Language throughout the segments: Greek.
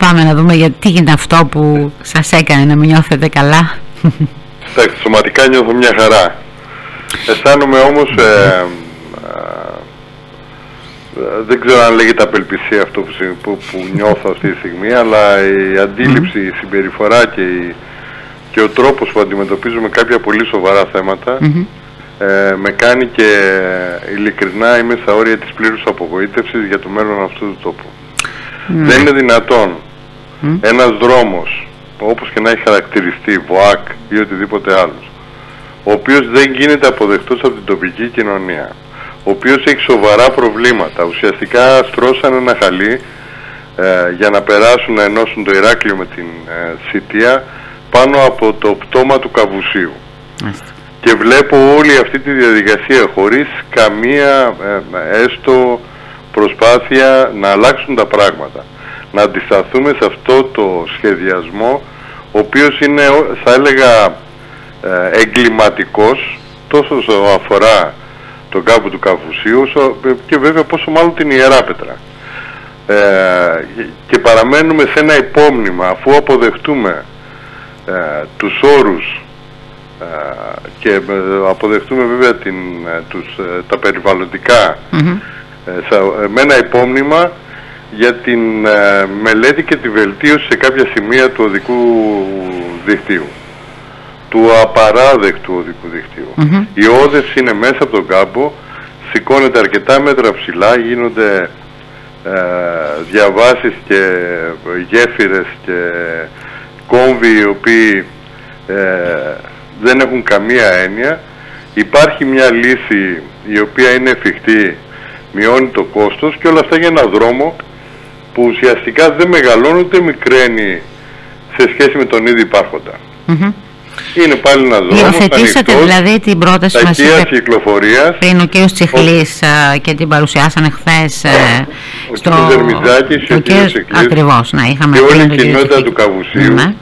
πάμε να δούμε γιατί είναι αυτό που σας έκανε να μην νιώθετε καλά. Εντάξει, σωματικά νιώθω μια χαρά. Αισθάνομαι όμως, ε, δεν ξέρω αν λέγεται απελπισία αυτό που, που, που, νιώθω αυτή τη στιγμή, αλλά η αντίληψη, η συμπεριφορά και, η, και ο τρόπος που αντιμετωπίζουμε κάποια πολύ σοβαρά θέματα ε, με κάνει και ειλικρινά είμαι στα όρια της πλήρους απογοήτευσης για το μέλλον αυτού του τόπου. Δεν είναι δυνατόν ένας δρόμος, όπως και να έχει χαρακτηριστεί, ΒΟΑΚ ή οτιδήποτε άλλος, ο οποίος δεν γίνεται αποδεκτός από την τοπική κοινωνία, ο οποίος έχει σοβαρά προβλήματα, ουσιαστικά στρώσαν ένα χαλί ε, για να περάσουν να ενώσουν το Ηράκλειο με την ε, Σιτία πάνω από το πτώμα του Καβουσίου. Και βλέπω όλη αυτή τη διαδικασία χωρίς καμία ε, έστω προσπάθεια να αλλάξουν τα πράγματα. Να αντισταθούμε σε αυτό το σχεδιασμό ο οποίος είναι θα έλεγα ε, εγκληματικός τόσο όσο αφορά τον κάμπο του Καβουσίου και βέβαια πόσο μάλλον την Ιεράπετρα. Ε, και παραμένουμε σε ένα υπόμνημα αφού αποδεχτούμε ε, τους όρους ε, και αποδεχτούμε βέβαια την, τους, τα περιβαλλοντικά με ένα υπόμνημα για την μελέτη και τη βελτίωση σε κάποια σημεία του οδικού δικτύου του απαράδεκτου οδικού δικτύου. Η όδευση είναι μέσα από τον κάμπο, σηκώνεται αρκετά μέτρα ψηλά, γίνονται ε, διαβάσεις και γέφυρες και κόμβοι οι οποίοι ε, δεν έχουν καμία έννοια. Υπάρχει μια λύση η οποία είναι εφικτή, μειώνει το κόστος και όλα αυτά για ένα δρόμο που ουσιαστικά δεν μεγαλώνει ούτε μικραίνει σε σχέση με τον ήδη υπάρχοντα. Είναι πάλι ένας δρόμος. Υιοθετήσατε δηλαδή την πρόταση που μας είπε κυκλοφορίας. πριν ο κ. Τσιχλής ο... και την παρουσιάσανε χθες ε, ο στο... Ο κ. Δερμιτζάκης, ο, ο κ. Ακριβώς, να είχαμε Και όλη η κοινότητα του Καβουσίου, ναι.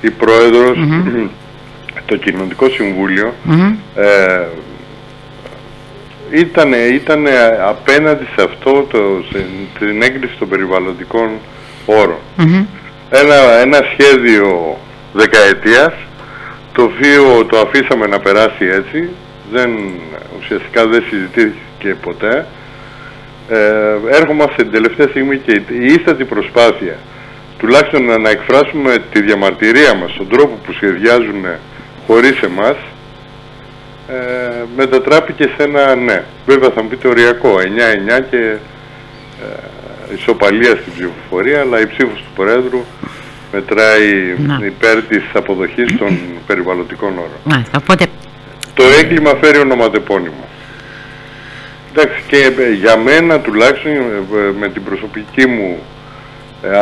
η πρόεδρος, mm-hmm. το κοινωνικό συμβούλιο, mm-hmm. ε, ήταν, ήταν απέναντι σε αυτό το, σε, την έγκριση των περιβαλλοντικών όρων. Mm-hmm. Ένα, ένα σχέδιο δεκαετίας το οποίο το αφήσαμε να περάσει έτσι, δεν, ουσιαστικά δεν συζητήθηκε ποτέ. Ε, έρχομαστε την τελευταία στιγμή και η ίστατη προσπάθεια τουλάχιστον να, εκφράσουμε τη διαμαρτυρία μας στον τρόπο που σχεδιάζουν χωρίς εμάς ε, μετατράπηκε σε ένα ναι. Βέβαια θα μου πείτε οριακό, 9-9 και ε, ισοπαλία στην ψηφοφορία, αλλά η ψήφος του Πρόεδρου μετράει να. υπέρ της αποδοχής των περιβαλλοντικών όρων. Να, οπότε... Το έγκλημα φέρει ονοματεπώνυμο. Εντάξει, και ε, για μένα τουλάχιστον ε, ε, με την προσωπική μου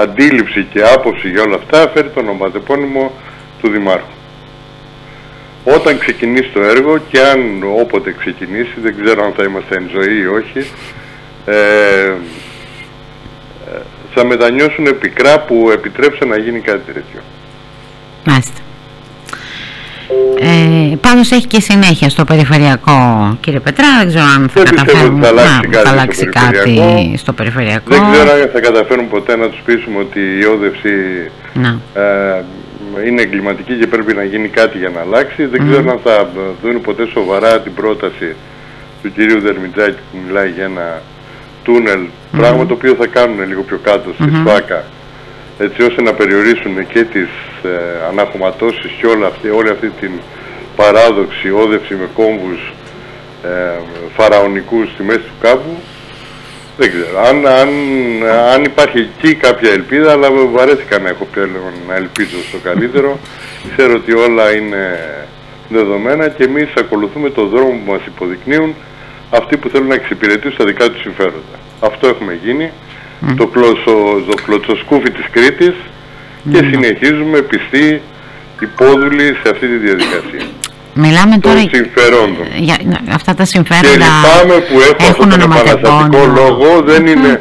αντίληψη και άποψη για όλα αυτά φέρει το ονοματεπώνυμο του Δημάρχου. Όταν ξεκινήσει το έργο και αν όποτε ξεκινήσει, δεν ξέρω αν θα είμαστε εν ζωή ή όχι, ε, θα μετανιώσουν πικρά που επιτρέψαν να γίνει κάτι τέτοιο. Μάλιστα. Ε, πάντως έχει και συνέχεια στο περιφερειακό κύριε Πετρά, δεν ξέρω αν θα καταφέρουν θα αλλάξει, να, κάτι, θα αλλάξει στο κάτι στο περιφερειακό. Δεν ξέρω αν θα καταφέρουν ποτέ να τους πείσουμε ότι η όδευση ε, είναι εγκληματική και πρέπει να γίνει κάτι για να αλλάξει. Δεν ξέρω αν θα δουν ποτέ σοβαρά την πρόταση του κυρίου Δερμιτζάκη που μιλάει για ένα τούνελ, πράγμα το οποίο θα κάνουν λίγο πιο κάτω στη Σφάκα, έτσι ώστε να περιορίσουν και τις ε, αναχωματώσεις και όλη αυτή, όλη αυτή την παράδοξη όδευση με κόμβους ε, φαραωνικούς στη μέση του κάμπου. Δεν ξέρω. Αν, αν, αν υπάρχει εκεί κάποια ελπίδα, αλλά βαρέθηκα να έχω πλέον να ελπίζω στο καλύτερο. Ξέρω ότι όλα είναι δεδομένα και εμείς ακολουθούμε το δρόμο που μας υποδεικνύουν αυτοί που θέλουν να εξυπηρετήσουν τα δικά τους συμφέροντα. Αυτό έχουμε γίνει, το, κλωτσο, το κλωτσοσκούφι της Κρήτης και συνεχίζουμε πιστοί υπόδουλοι σε αυτή τη διαδικασία. Μιλάμε τώρα συμφερόντων. για αυτά τα συμφέροντα Και λυπάμαι που έχω αυτόν τον επαναστατικό λόγο, δεν, είναι,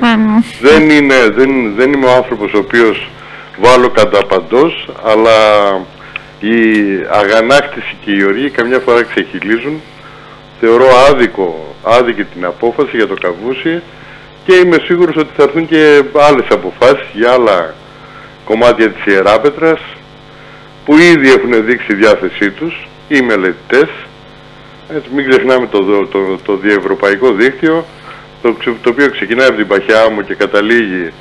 δεν, είναι, δεν, δεν είμαι ο άνθρωπος ο οποίος βάλω κατά παντός, αλλά η αγανάκτηση και η οργή καμιά φορά ξεχυλίζουν. Θεωρώ άδικο άδικη την απόφαση για το Καβούσι και είμαι σίγουρος ότι θα έρθουν και άλλες αποφάσεις για άλλα κομμάτια της Ιεράπετρας που ήδη έχουν δείξει διάθεσή τους οι μελετητές έτσι, μην ξεχνάμε το, το, το, το διευρωπαϊκό δίκτυο το, το οποίο ξεκινάει από την Παχιά μου και καταλήγει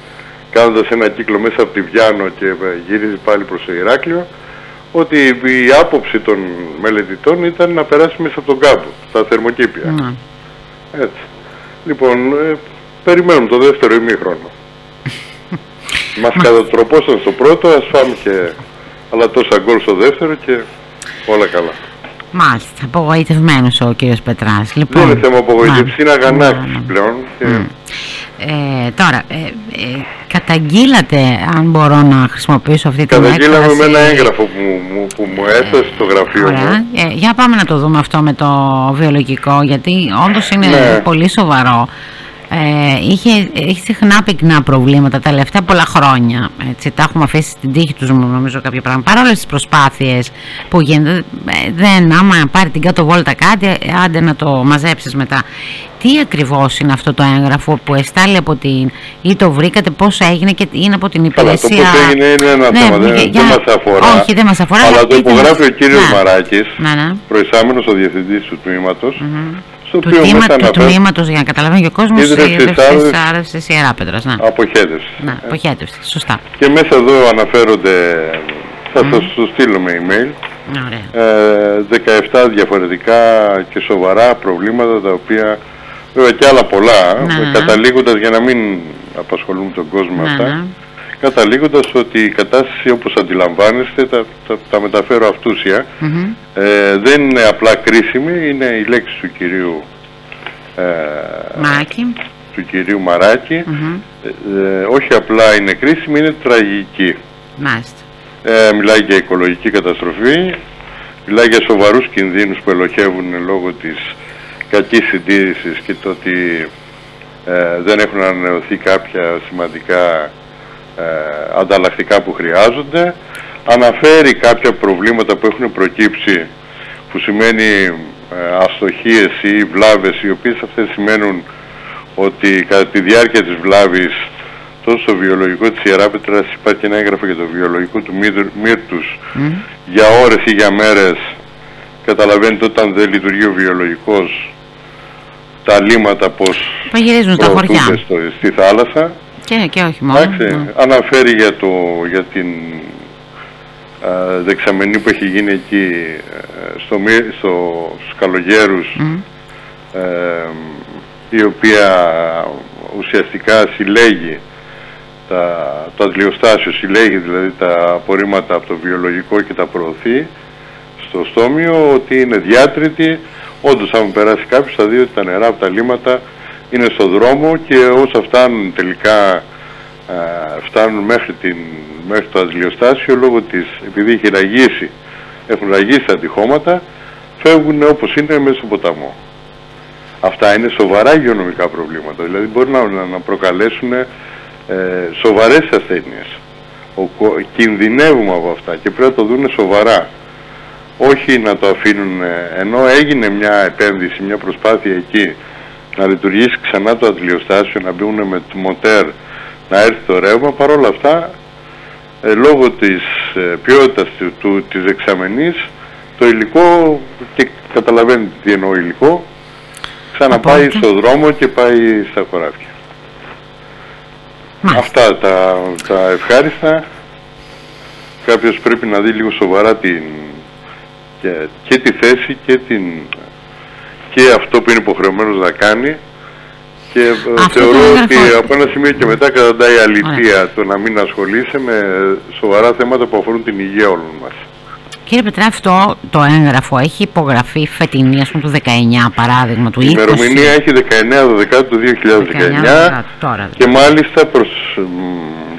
κάνοντας ένα κύκλο μέσα από τη Βιάνο και ε, γυρίζει πάλι προς το Ηράκλειο ότι η άποψη των μελετητών ήταν να περάσει μέσα από τον κάμπο, στα θερμοκήπια. Ναι. Έτσι. Λοιπόν, ε, περιμένουμε το δεύτερο ημίχρονο. Μας κατατροπώσαν στο πρώτο, ας φάμε και αλλά τόσα γκολ στο δεύτερο και όλα καλά. Μάλιστα, απογοητευμένος ο κύριος Πετράς. Λοιπόν, Δεν είναι θέμα απογοήτευσης, είναι αγανάκτηση πλέον. Και... Ε, τώρα, ε, ε, καταγγείλατε, αν μπορώ να χρησιμοποιήσω αυτή την έκφραση. Καταγγείλαμε με ένα έγγραφο που, μου, που μου έθεσε στο γραφείο Ωραία. μου. Ε, για πάμε να το δούμε αυτό με το βιολογικό, γιατί όντως είναι ναι. πολύ σοβαρό ε, είχε, έχει συχνά πυκνά προβλήματα τα τελευταία πολλά χρόνια. Έτσι, τα έχουμε αφήσει στην τύχη τους, νομίζω, κάποια πράγματα. Παρόλε τις προσπάθειες που γίνονται, ε, δεν, άμα πάρει την κάτω βόλτα κάτι, άντε να το μαζέψεις μετά. Τι ακριβώς είναι αυτό το έγγραφο που εστάλει από την. ή το βρήκατε, πώς έγινε και είναι από την υπηρεσία. Καλά, το πώ έγινε είναι ένα ναι, θέμα, δεν, για... δεν μας αφορά. Όχι, δεν μας αφορά. Αλλά το υπογράφει ο κύριος ναι. Μαράκης, ναι, ναι. προϊστάμενο ο διευθυντής του τμήματος. Στο του, τμήμα, του τμήματος, για να καταλαβαίνει και ο κόσμος, ίδρυυσης άρευσης Ιεράπετρας. Ναι. Αποχέτευση. Ναι, αποχέτευση, σωστά. Και μέσα εδώ αναφέρονται, θα mm. σας το στείλω με email, ε, 17 διαφορετικά και σοβαρά προβλήματα τα οποία, βέβαια και άλλα πολλά, ναι, ναι. καταλήγοντας για να μην απασχολούμε τον κόσμο ναι, αυτά, ναι καταλήγοντας ότι η κατάσταση όπως αντιλαμβάνεστε, τα, τα, τα μεταφέρω αυτούσια, ε, δεν είναι απλά κρίσιμη, είναι η λέξη του κυρίου ε, Μαράκη. του κυρίου Μαράκη, ε, όχι απλά είναι κρίσιμη, είναι τραγική. Ε, μιλάει για οικολογική καταστροφή, μιλάει για σοβαρούς κινδύνους που ελοχεύουν λόγω της κακής συντήρησης και το ότι δεν έχουν ανανεωθεί κάποια σημαντικά ε, ανταλλακτικά που χρειάζονται αναφέρει κάποια προβλήματα που έχουν προκύψει που σημαίνει ε, αστοχίες ή βλάβες οι οποίες αυτές σημαίνουν ότι κατά τη διάρκεια της βλάβης τόσο στο βιολογικό της Ιεράπετρας υπάρχει ένα έγγραφο για το βιολογικό του Μύρτους για ώρες ή για μέρες. Καταλαβαίνετε όταν δεν λειτουργεί ο βιολογικός τα λίματα πως προωθούνται στη θάλασσα και, και όχι μόνο. Εντάξει, ναι. Αναφέρει για, το, για την α, δεξαμενή που έχει γίνει εκεί ε, στο, στο, στους καλογέρους ε, η οποία ουσιαστικά συλλέγει τα, το αντλιοστάσιο συλλέγει δηλαδή τα απορρίμματα από το βιολογικό και τα προωθεί στο στόμιο ότι είναι διάτρητη όντως αν περάσει κάποιος θα δει ότι τα νερά από τα λίματα είναι στο δρόμο και όσα φτάνουν τελικά φτάνουν μέχρι, την, μέχρι το αντιλιοστάσιο λόγω της, επειδή έχει ραγίσει, έχουν ραγίσει αντιχώματα, φεύγουν όπως είναι μέσα στο ποταμό. Αυτά είναι σοβαρά υγειονομικά προβλήματα, δηλαδή μπορεί να, να προκαλέσουν ε, σοβαρές ασθένειες. Ο, κινδυνεύουμε από αυτά και πρέπει να το δουν σοβαρά. Όχι να το αφήνουν, ε, ενώ έγινε μια επένδυση, μια προσπάθεια εκεί να λειτουργήσει ξανά το αντιλιοστάσιο, να μπουν με το μοτέρ, να έρθει το ρεύμα, παρόλα αυτά, ε, λόγω της ε, ποιότητας του, του, της εξαμενής, το υλικό, και καταλαβαίνετε τι εννοώ υλικό, ξαναπάει στο δρόμο και πάει στα χωράφια. Αυτά τα, τα ευχάριστα. Κάποιος πρέπει να δει λίγο σοβαρά την, και, και τη θέση και την και αυτό που είναι υποχρεωμένος να κάνει και ε, θεωρώ ότι από ένα σημείο και μετά καταντάει αλήθεια το να μην ασχολείσαι με σοβαρά θέματα που αφορούν την υγεία όλων μας. Κύριε Πετρά, αυτό το έγγραφο έχει υπογραφεί φετινή, ας πούμε, του 19 παράδειγμα, του 20. Η ημερομηνία έχει 19 του 2019 τώρα, και μάλιστα προς,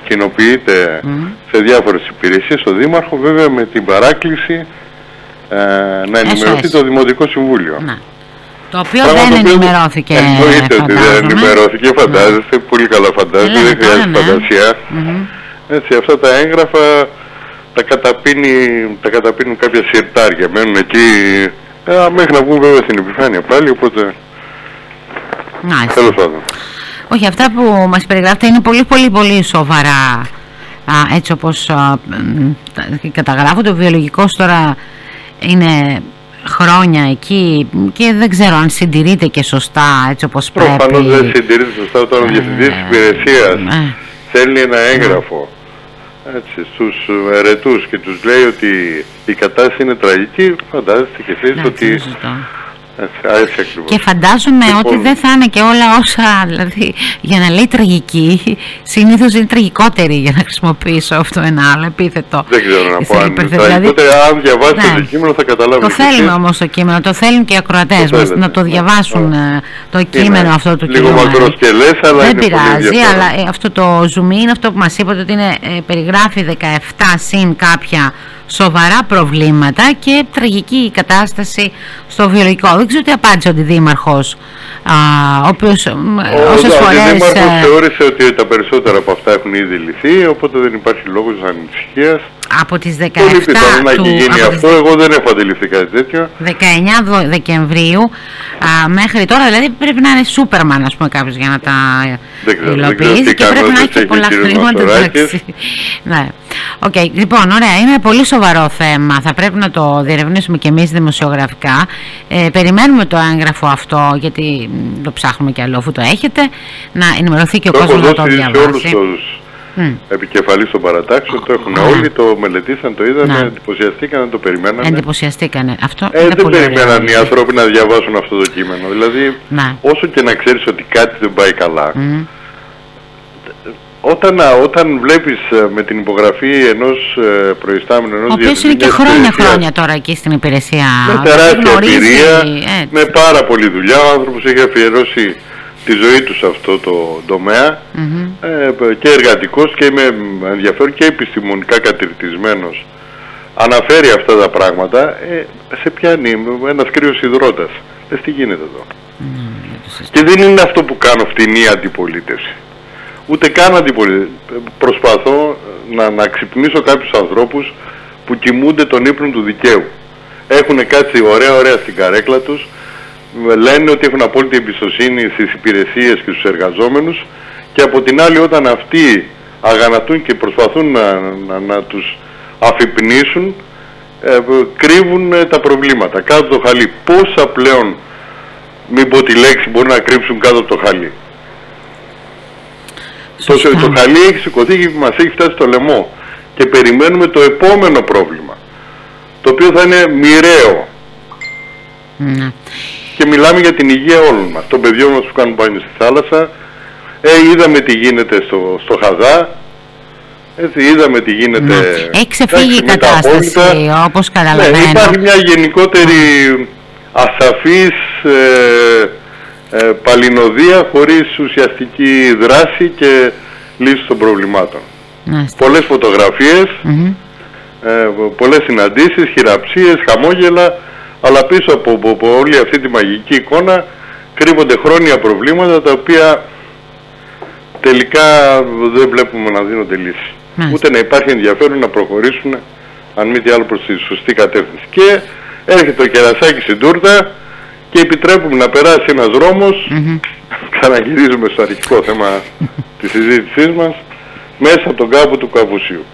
κοινοποιείται σε διάφορες υπηρεσίες στο Δήμαρχο, βέβαια με την παράκληση ε, να ενημερωθεί το Δημοτικό Συμβούλιο. Να. Το οποίο δεν ενημερώθηκε. Εννοείται ότι δεν ενημερώθηκε, φαντάζεστε, πολύ καλά φαντάζεστε, δεν χρειάζεται ναι. φαντασία. Έτσι, αυτά τα έγγραφα τα, καταπίνει, τα καταπίνουν κάποια σιρτάρια, μένουν εκεί ε, μέχρι να βγουν βέβαια στην επιφάνεια πάλι, οπότε... Τέλος πάντων. Όχι, αυτά που μας περιγράφετε είναι πολύ πολύ πολύ σοβαρά έτσι όπως καταγράφω το βιολογικός τώρα είναι χρόνια εκεί και δεν ξέρω αν συντηρείται και σωστά έτσι όπως πρέπει. Προφανώς δεν συντηρείται σωστά όταν ο Διευθυντής της Υπηρεσίας θέλει ένα έγγραφο έτσι, στους ερετούς και τους λέει ότι η κατάσταση είναι τραγική, φαντάζεστε και εσείς ότι και φαντάζομαι λοιπόν. ότι δεν θα είναι και όλα όσα, δηλαδή για να λέει τραγική, συνήθως είναι τραγικότερη για να χρησιμοποιήσω αυτό ένα άλλο επίθετο. Δεν ξέρω να πω αν δηλαδή, αν διαβάσετε ναι. το κείμενο θα καταλάβετε. Το θέλουμε όμως το κείμενο, το θέλουν και οι ακροατές μας να το διαβάσουν ε, το κείμενο είναι αυτό του κείμενου. Λίγο μακροσκελές, αλλά δεν πειράζει, αλλά ε, αυτό το zoom είναι αυτό που μας είπατε ότι είναι, ε, περιγράφει 17 συν κάποια σοβαρά προβλήματα και τραγική κατάσταση στο βιολογικό. Δεν ξέρω τι απάντησε ο Αντιδήμαρχος, ο οποίος όσες φορές... Ο Αντιδήμαρχος θεώρησε ότι τα περισσότερα από αυτά έχουν ήδη λυθεί, οπότε δεν υπάρχει λόγος ανησυχίας από τις 17 Πολύ πιθανό να έχει γίνει αυτό, εγώ δεν έχω αντιληφθεί κάτι τέτοιο. 19 Δεκεμβρίου α, μέχρι τώρα, δηλαδή πρέπει να είναι σούπερμαν ας πούμε κάποιος για να τα υλοποιήσει και πρέπει να έχει πολλά χρήματα. ναι. Okay. Λοιπόν, ωραία, είναι πολύ σοβαρό θέμα. Θα πρέπει να το διερευνήσουμε και εμείς δημοσιογραφικά. Ε, περιμένουμε το έγγραφο αυτό, γιατί το ψάχνουμε και αλλού αφού το έχετε, να ενημερωθεί και ο κόσμος να το διαβάσει mm. επικεφαλής των παρατάξεων, το έχουν όλοι, το μελετήσαν, το είδαν, εντυπωσιαστήκαν, το περιμένανε. Εντυπωσιαστήκανε. Αυτό ε, δεν περιμέναν οι άνθρωποι να διαβάσουν αυτό το κείμενο. Δηλαδή, όσο και να ξέρεις ότι κάτι δεν πάει καλά, όταν, όταν βλέπεις ε, με την υπογραφή ενός ε, προϊστάμενου, ενός Ο οποίος είναι και χρόνια χρόνια τώρα εκεί στην υπηρεσία. Με τεράστια εμπειρία, με πάρα πολλή δουλειά, ο άνθρωπος έχει αφιερώσει τη ζωή του σε αυτό το τομέα ε, και εργατικός και με ενδιαφέρον και επιστημονικά κατηρτισμένος. Αναφέρει αυτά τα πράγματα ε, σε πιάνει ένας κρύος υδρότας. Ε, τι γίνεται εδώ; Και δεν είναι αυτό που κάνω φτηνή αντιπολίτευση ούτε καν αντιπολίτευση προσπαθώ να, να ξυπνήσω κάποιους ανθρώπους που κοιμούνται τον ύπνο του δικαίου έχουν κάτσει ωραία ωραία στην καρέκλα τους λένε ότι έχουν απόλυτη εμπιστοσύνη στις υπηρεσίες και στους εργαζόμενους και από την άλλη όταν αυτοί αγανατούν και προσπαθούν να, να, να τους αφυπνίσουν ε, κρύβουν ε, τα προβλήματα κάτω από το χαλί. Πόσα πλέον, μην πω τη λέξη, μπορούν να κρύψουν κάτω από το χαλί. Το, το χαλί έχει σηκωθεί και μας έχει φτάσει στο λαιμό και περιμένουμε το επόμενο πρόβλημα το οποίο θα είναι μοιραίο. Ναι και μιλάμε για την υγεία όλων μας. Των παιδιών μας που κάνουν μπάνιο στη θάλασσα, ε, είδαμε τι γίνεται στο, στο Χαζά, έτσι, είδαμε τι γίνεται... Ναι. Έχει ξεφύγει η κατάσταση, όπως καταλαβαίνω. Ναι, υπάρχει μια γενικότερη ασαφής ε, ε, παλινοδία χωρίς ουσιαστική δράση και λύση των προβλημάτων. Μάλιστα. Πολλές φωτογραφίες, mm ε, πολλές συναντήσεις, χειραψίες, χαμόγελα, αλλά πίσω από, όλη αυτή τη μαγική εικόνα κρύβονται χρόνια προβλήματα τα οποία τελικά δεν βλέπουμε να δίνονται λύση. Ούτε να υπάρχει ενδιαφέρον να προχωρήσουν αν μη τι άλλο προς τη σωστή κατεύθυνση. Και έρχεται το κερασάκι στην τούρτα και επιτρέπουμε να περάσει ένας δρόμος, mm-hmm. ξαναγυρίζουμε στο αρχικό θέμα της συζήτησής μας, μέσα από τον κάπο του Καβουσίου.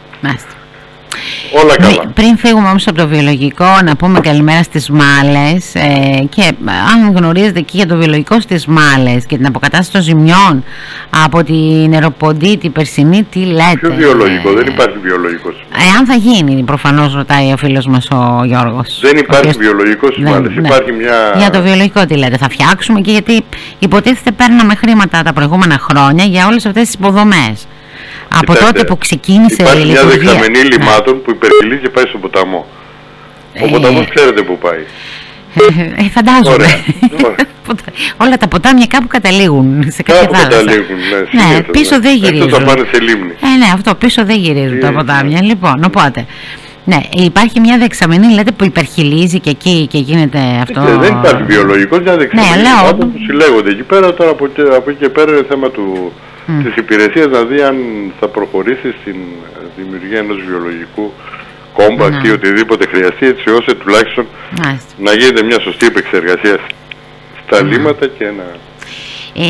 Όλα καλά. Πριν φύγουμε όμως από το βιολογικό, να πούμε καλημέρα στις Μάλες ε, και αν γνωρίζετε εκεί για το βιολογικό στις Μάλες και την αποκατάσταση των ζημιών από την νεροποντή, την περσινή, τι λέτε. Ποιο βιολογικό, δεν υπάρχει βιολογικός. Ε, αν θα γίνει, προφανώς ρωτάει ο φίλος μας ο Γιώργος. Δεν υπάρχει οποίος... βιολογικός στις Μάλες, ναι. υπάρχει μια... Για το βιολογικό τι λέτε, θα φτιάξουμε και γιατί υποτίθεται παίρναμε χρήματα τα προηγούμενα χρόνια για όλες αυτές τις υποδομές. Από τότε που ξεκίνησε Υπάρχει η μια δεξαμενή ναι. λιμάτων που υπερκυλεί και πάει στον ποταμό. Ο ε... ποταμός ξέρετε που πάει. Ε, φαντάζομαι. Ωραία. Όλα τα ποτάμια κάπου καταλήγουν σε κάποια κάπου θάλασσα. καταλήγουν, ναι. ναι πίσω δεν γυρίζουν. Αυτό θα πάνε σε λίμνη. Ε, ναι, αυτό πίσω δεν γυρίζουν τα ποτάμια. Λοιπόν, οπότε. Ναι, υπάρχει μια δεξαμενή λέτε που υπερχιλίζει και εκεί και γίνεται αυτό. Ε, δεν υπάρχει βιολογικός, μια δεξαμενή. Ναι, λέω. που συλλέγονται εκεί πέρα, τώρα από, από εκεί και πέρα είναι θέμα του, mm. της υπηρεσίας να δει αν θα προχωρήσει στην δημιουργία ενός βιολογικού κόμπακ mm. ή οτιδήποτε χρειαστεί έτσι ώστε τουλάχιστον να γίνεται μια σωστή επεξεργασία στα mm. λίματα και να Ε,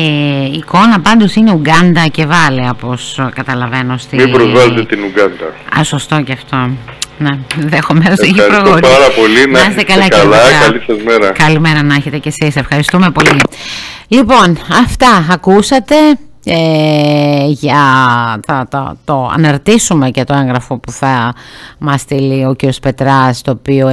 η εικόνα πάντως είναι Ουγκάντα και Βάλε όπως καταλαβαίνω στη... Μην προσβάλλετε την Ουγκάντα. Α, σωστό και αυτό. Ναι, δέχομαι. Ευχαριστώ πάρα πολύ. Να, είστε καλά, καλά Καλή σας μέρα. Καλημέρα να έχετε και εσείς. Ευχαριστούμε πολύ. Λοιπόν, αυτά ακούσατε. Ε, για θα, το, το αναρτήσουμε και το έγγραφο που θα μας στείλει ο κ. Πετράς το οποίο